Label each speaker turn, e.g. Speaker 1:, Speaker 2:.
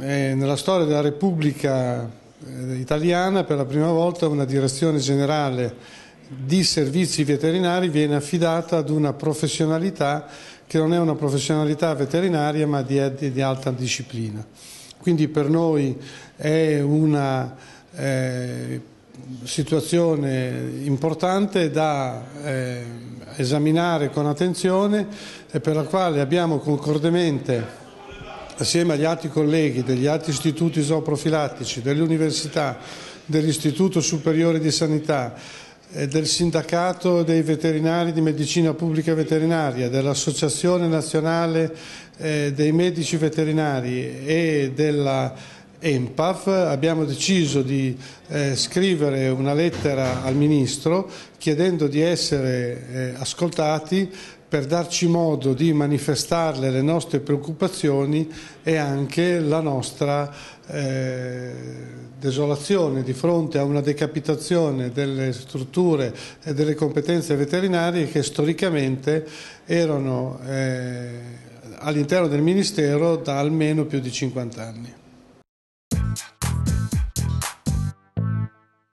Speaker 1: eh, nella storia della Repubblica eh, italiana per la prima volta una direzione generale di servizi veterinari viene affidata ad una professionalità che non è una professionalità veterinaria ma di, di alta disciplina. Quindi per noi è una eh, situazione importante da eh, esaminare con attenzione e per la quale abbiamo concordemente assieme agli altri colleghi degli altri istituti zooprofilattici, delle università, dell'Istituto Superiore di Sanità, del sindacato dei veterinari di medicina pubblica veterinaria, dell'Associazione Nazionale eh, dei Medici Veterinari e della EMPAF abbiamo deciso di eh, scrivere una lettera al Ministro chiedendo di essere eh, ascoltati per darci modo di manifestarle le nostre preoccupazioni e anche la nostra eh, desolazione di fronte a una decapitazione delle strutture e delle competenze veterinarie che storicamente erano eh, all'interno del Ministero da almeno più di 50 anni.